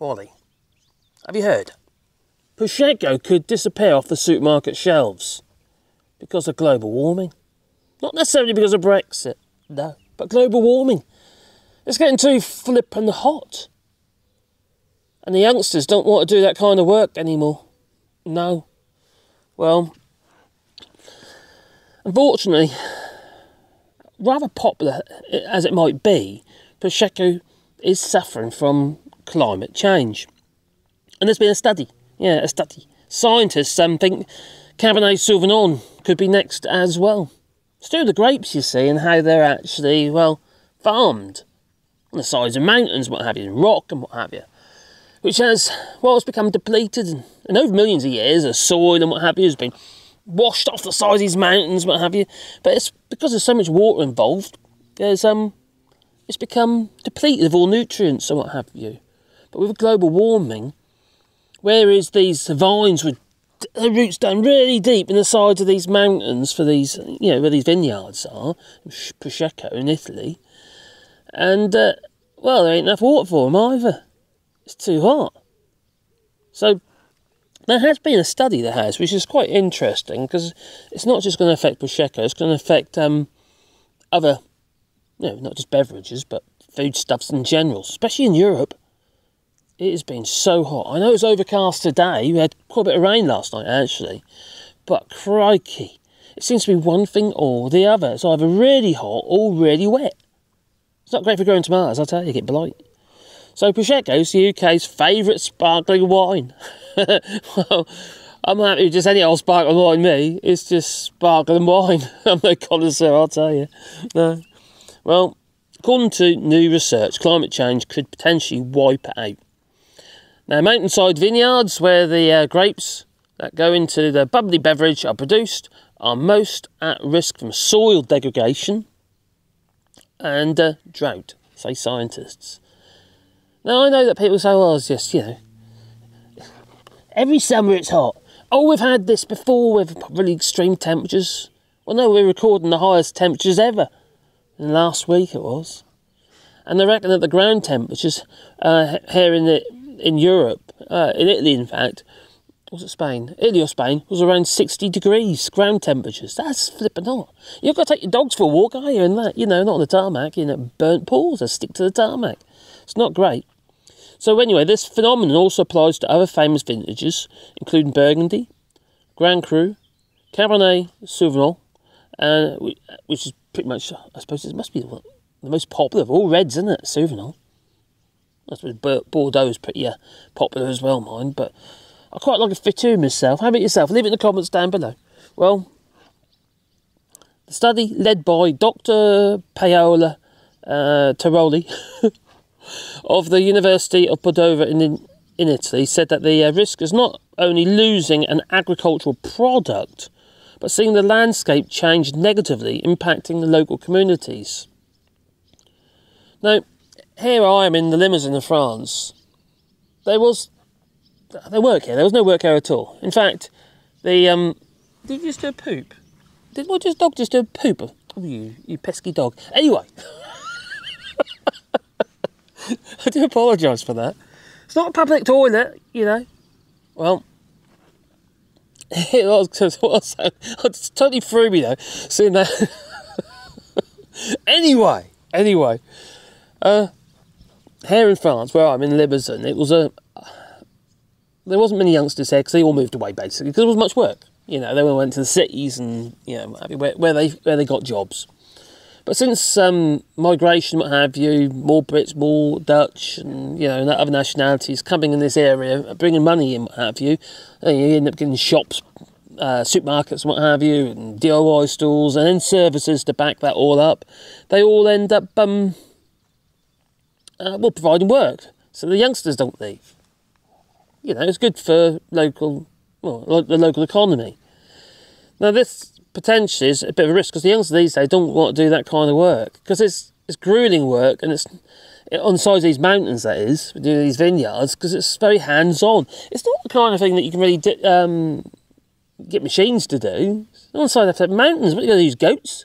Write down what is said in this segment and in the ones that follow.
Wally, have you heard? Prosecco could disappear off the supermarket shelves because of global warming. Not necessarily because of Brexit, no, but global warming. It's getting too flippin' hot. And the youngsters don't want to do that kind of work anymore. No. Well, unfortunately, rather popular as it might be, Prosecco is suffering from climate change. And there's been a study, yeah, a study. Scientists um, think Cabernet Sauvignon could be next as well. To the grapes, you see, and how they're actually, well, farmed on the sides of mountains, what have you, rock and what have you. Which has, well, it's become depleted, and, and over millions of years, the soil and what have you has been washed off the sides of these mountains, what have you. But it's because there's so much water involved, there's um it's become depleted of all nutrients and what have you. But with global warming, whereas these vines with the roots down really deep in the sides of these mountains for these, you know, where these vineyards are, Prosecco in Italy, and uh, well, there ain't enough water for them either. It's too hot. So there has been a study that has, which is quite interesting because it's not just going to affect Prosecco, it's going to affect um, other you know, not just beverages, but foodstuffs in general, especially in Europe. It has been so hot. I know it's overcast today. We had quite a bit of rain last night, actually. But crikey, it seems to be one thing or the other. It's either really hot or really wet. It's not great for growing tomatoes, I'll tell you, get blight. So Prosecco is the UK's favourite sparkling wine. well, I'm happy with just any old sparkling wine, me. It's just sparkling wine. I'm no connoisseur, I'll tell you. No. Well, according to new research, climate change could potentially wipe it out. Now, mountainside vineyards where the uh, grapes that go into the bubbly beverage are produced are most at risk from soil degradation and uh, drought, say scientists. Now, I know that people say, well, it's just, you know, every summer it's hot. Oh, we've had this before with really extreme temperatures. Well, no, we're recording the highest temperatures ever And last week it was. And they reckon that the ground temperatures uh, here in the, in Europe, uh, in Italy in fact, was it Spain? Italy or Spain was around 60 degrees ground temperatures. That's flipping hot. You've got to take your dogs for a walk, are you? And that, you know, not on the tarmac, you know, burnt pools, they stick to the tarmac. It's not great. So anyway, this phenomenon also applies to other famous vintages, including Burgundy, Grand Cru, Cabernet Sauvignon, uh, which is pretty much, I suppose it must be the, most popular of all reds, isn't it? Sauvignon. I suppose Bordeaux is pretty uh, popular as well, mine, but I quite like a Fitou myself. How about yourself? Leave it in the comments down below. Well, the study led by Dr. Paolo uh, Tarolli of the University of Padova in, in Italy said that the uh, risk is not only losing an agricultural product, but seeing the landscape change negatively, impacting the local communities. Now, here I am in the Limousin of France. There was no work here. There was no work here at all. In fact, the um, did you just do a poop? Did what just dog just do a poop? Oh, you you pesky dog. Anyway, I do apologise for that. It's not a public toilet, you know. Well, it was, was, it totally threw me though, seeing that. anyway, anyway, uh, here in France, where I'm in Limousin, it was a. There wasn't many youngsters here because they all moved away basically because there was much work. You know, they all went to the cities and you know where, where they where they got jobs. But since um, migration, what have you, more Brits, more Dutch, and you know, other nationalities coming in this area, bringing money in, what have you, and you end up getting shops, uh, supermarkets, what have you, and DIY stores, and then services to back that all up. They all end up, um, uh, well, providing work, so the youngsters don't leave. You know, it's good for local, well, the local economy. Now, this potentially is a bit of a risk because the youngsters these days don't want to do that kind of work because it's it's grueling work and it's on the sides of these mountains that is doing these vineyards because it's very hands on. It's not the kind of thing that you can really um, get machines to do. On the side of the mountains, what are you going to use goats,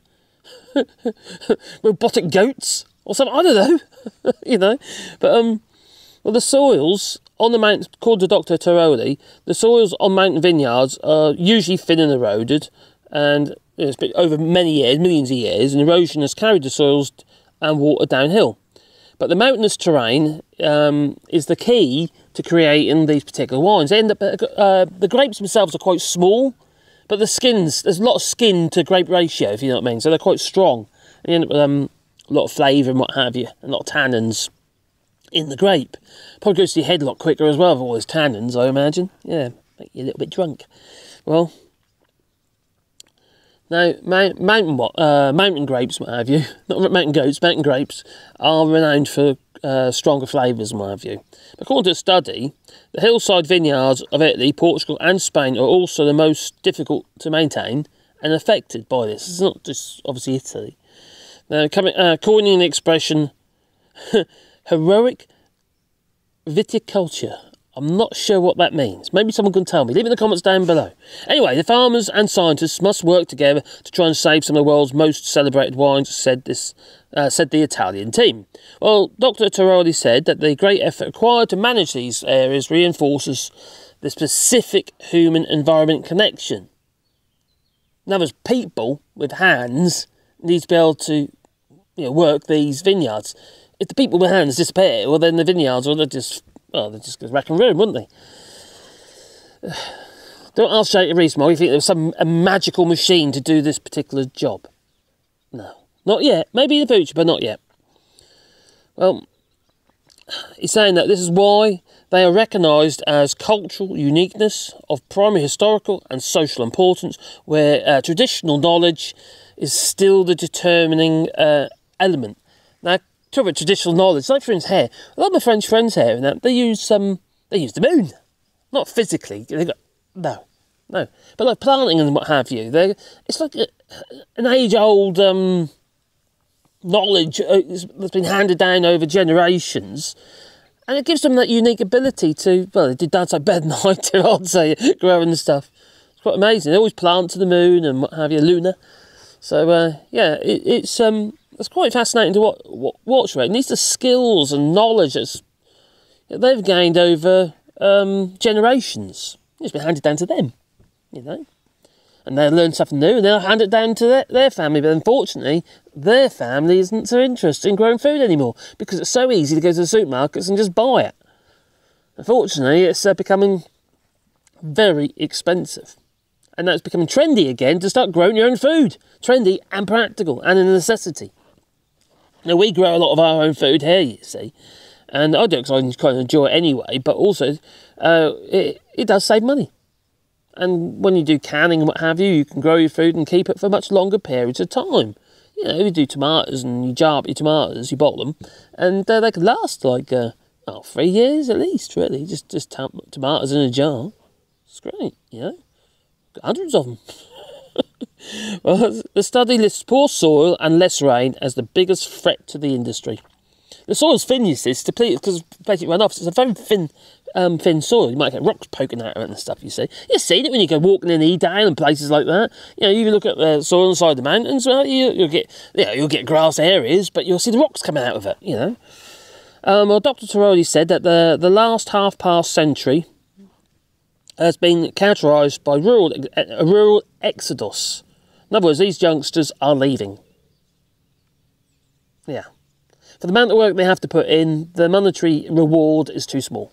robotic goats or something? I don't know, you know. But um, well, the soils on the mountains, called to Dr. Tarolli, the soils on mountain vineyards are usually thin and eroded, and it's been over many years, millions of years, and erosion has carried the soils and water downhill. But the mountainous terrain um, is the key to creating these particular wines. They end up, uh, the grapes themselves are quite small, but the skins, there's a lot of skin to grape ratio, if you know what I mean. So they're quite strong. And you end up um, a lot of flavour and what have you, a lot of tannins in the grape. Probably goes to your head a lot quicker as well with all those tannins, I imagine. Yeah, make you a little bit drunk. Well, now, mountain what, uh, mountain grapes, what have you, not mountain goats, mountain grapes are renowned for uh, stronger flavours what have you. According to a study, the hillside vineyards of Italy, Portugal, and Spain are also the most difficult to maintain and affected by this. It's not just obviously Italy. Now, coming, uh, coining the expression heroic viticulture I'm not sure what that means. Maybe someone can tell me. Leave it in the comments down below. Anyway, the farmers and scientists must work together to try and save some of the world's most celebrated wines, said this uh, said the Italian team. Well, Dr. Tarolli said that the great effort required to manage these areas reinforces the specific human-environment connection. In other words, people with hands need to be able to you know, work these vineyards. If the people with hands disappear, well, then the vineyards will just well, they just go rack and ruin, wouldn't they? Don't ask Jake Rees-Mogg if you think there was some a magical machine to do this particular job. No, not yet. Maybe in the future, but not yet. Well, he's saying that this is why they are recognised as cultural uniqueness of primary historical and social importance, where uh, traditional knowledge is still the determining uh, element. Now, talk about traditional knowledge, like for hair. A lot of my French friends here they use um they use the moon, not physically. They got no, no, but like planting and what have you. They it's like a, an age old um knowledge uh, that's been handed down over generations. And it gives them that unique ability to, well, they did dance like bed night, I'd say, growing and stuff. It's quite amazing. They always plant to the moon and what have you, lunar. So, uh, yeah, it, it's um, it's quite fascinating to watch, watch right? And these are skills and knowledge that they've gained over um, generations. It's been handed down to them, you know. And they'll learn something new and they'll hand it down to their, their family. But unfortunately, their family isn't so interested in growing food anymore because it's so easy to go to the supermarkets and just buy it. Unfortunately, it's uh, becoming very expensive. And now it's becoming trendy again to start growing your own food. Trendy and practical and a necessity. Now, we grow a lot of our own food here, you see, and I do because I kind of enjoy it anyway, but also uh, it, it does save money. And when you do canning and what have you, you can grow your food and keep it for much longer periods of time. You know, you do tomatoes and you jar up your tomatoes, you bottle them, and uh, they can last like uh, oh, three years at least, really. Just just tomatoes in a jar. It's great, you know. Hundreds of them. well, the study lists poor soil and less rain as the biggest threat to the industry. The soil's thin, you see, it's depleted because basically run off. So it's a very thin, um, thin soil. You might get rocks poking out of it and stuff. You see, you've seen it when you go walking in Edale and places like that. You know, you look at the soil inside the mountains. Well, you, will get, you know, you'll get grass areas, but you'll see the rocks coming out of it. You know. Um, well, Dr. Tarolli said that the the last half past century has been characterised by rural eh, a rural exodus in other words, these youngsters are leaving. Yeah. For the amount of work they have to put in, the monetary reward is too small.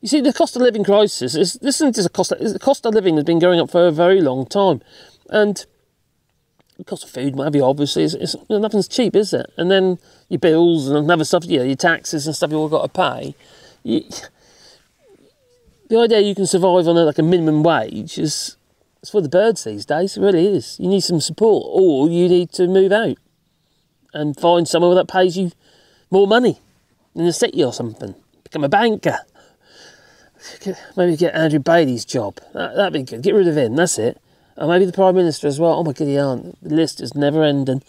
You see, the cost of living crisis is this isn't just a cost. The cost of living has been going up for a very long time, and the cost of food, whatever, obviously, is, is nothing's cheap, is it? And then your bills and other stuff, you know, your taxes and stuff you've all got to pay. You, the idea you can survive on a, like a minimum wage is it's for the birds these days, it really is. You need some support, or you need to move out and find somewhere that pays you more money in the city or something. Become a banker. Maybe get Andrew Bailey's job. That, that'd be good. Get rid of him, that's it. Or maybe the Prime Minister as well. Oh my god, he aren't. The list is never ending.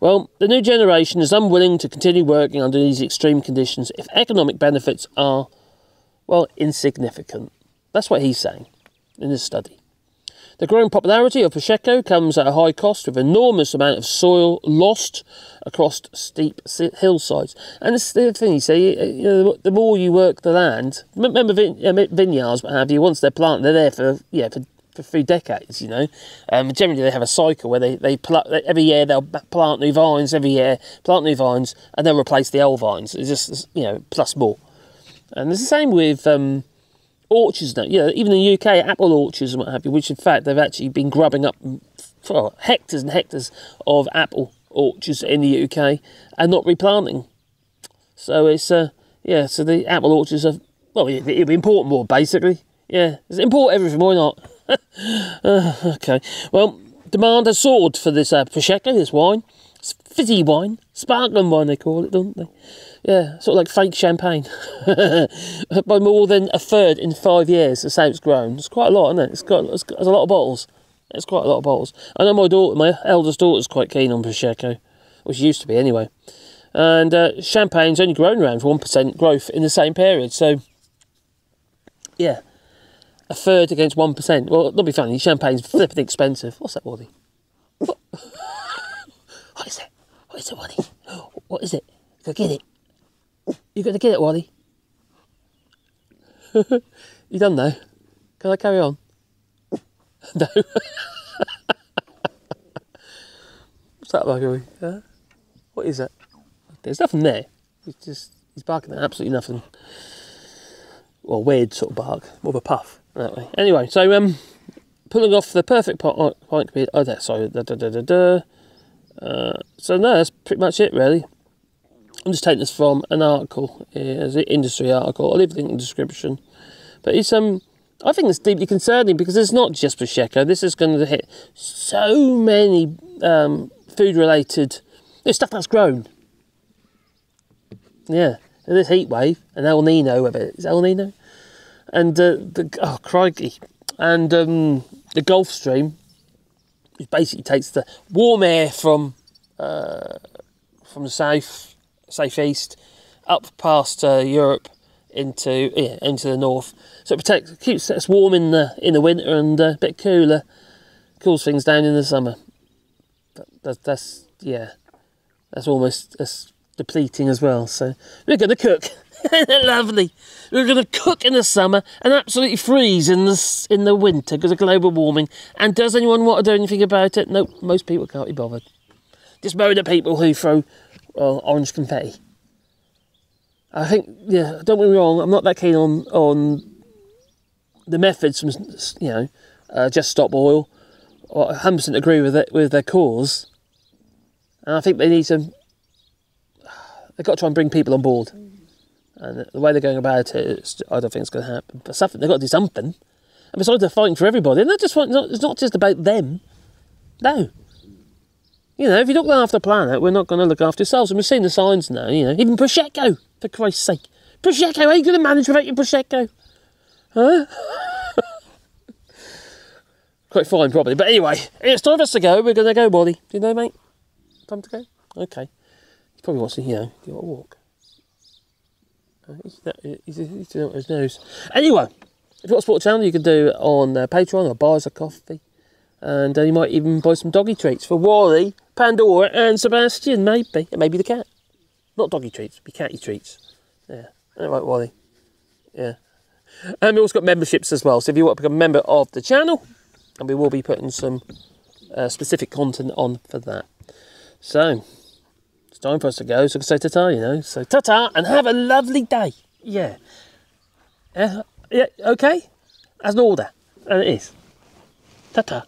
Well, the new generation is unwilling to continue working under these extreme conditions if economic benefits are, well, insignificant. That's what he's saying in this study. The growing popularity of Prosecco comes at a high cost with enormous amount of soil lost across steep hillsides. And it's the thing you see, you know, the more you work the land, remember vineyards, what have you, once they're planted, they're there for, yeah, for, for three decades, you know. Um, generally, they have a cycle where they, they pl- every year they'll plant new vines, every year plant new vines, and they'll replace the old vines. It's just, you know, plus more. And it's the same with um, orchards now. You know, even in the UK, apple orchards and what have you, which in fact they've actually been grubbing up well, hectares and hectares of apple orchards in the UK and not replanting. So it's uh, yeah, so the apple orchards are well, it'll be important more basically. Yeah, it's import everything. Why not? uh, okay, well, demand has soared for this uh, prosecco, this wine. Fizzy wine, sparkling wine they call it, don't they? Yeah, sort of like fake champagne. By more than a third in five years, how it's grown. It's quite a lot, isn't it? It's got, it's a lot of bottles. It's quite a lot of bottles. I know my daughter, my eldest daughter's quite keen on Prosecco, which she used to be anyway. And uh, champagne's only grown around 1% growth in the same period. So, yeah, a third against 1%. Well, that'll be funny. Champagne's flipping expensive. What's that, Waddy? What? what is it? What is it, Wally? What is it? Go get it. You got to get it, Wally. you done though? Can I carry on? no. What's that buggery? What is it? There's nothing there. He's just he's barking at absolutely nothing. Well, weird sort of bark, more of a puff that way. Anyway, so um, pulling off the perfect pint. Oh. Sorry. Da, da, da, da, da. Uh, so no, that's pretty much it really. I'm just taking this from an article, as an industry article. I'll leave it in the description. But it's um, I think it's deeply concerning because it's not just Prosecco. This is going to hit so many um, food-related stuff that's grown. Yeah, and this heat wave and El Nino of it. Is El Nino? And uh, the oh crikey, and um, the Gulf Stream, which basically takes the warm air from uh, from the south southeast, up past uh, Europe into yeah, into the north. So it protects, keeps us warm in the in the winter and uh, a bit cooler, cools things down in the summer. That, that's yeah, that's almost that's depleting as well. So we're going to cook. Lovely. We're going to cook in the summer and absolutely freeze in the in the winter because of global warming. And does anyone want to do anything about it? No, most people can't be bothered. Just moan at people who throw well, orange confetti. I think, yeah, don't get me wrong, I'm not that keen on on the methods from, you know, uh, just stop oil. I 100% agree with it, with their cause. And I think they need to, they've got to try and bring people on board. And the way they're going about it, I don't think it's going to happen. But something, they've got to do something. And besides, they're fighting for everybody. And they just want, it's not just about them. No. You know, if you don't look after the planet, we're not going to look after ourselves. And we've seen the signs now, you know. Even Prosecco, for Christ's sake. Prosecco, how are you going to manage without your Prosecco? Huh? Quite fine, probably. But anyway, it's time for us to go. We're going to go, Wally. Do you know, mate? Time to go? Okay. He probably wants to, you know, give a walk. He's, he's, his nose. Anyway, if you want got a the channel, you can do it on uh, Patreon or buy us a coffee. And uh, you might even buy some doggy treats for Wally, Pandora, and Sebastian, maybe. And maybe the cat. Not doggy treats, be catty treats. Yeah. All right, Wally. Yeah. And we've also got memberships as well. So if you want to become a member of the channel, and we will be putting some uh, specific content on for that. So, time for us to go. So I can say ta-ta, you know. So ta-ta, and have a lovely day. Yeah. Yeah, yeah okay? As an order. And it is. Ta-ta.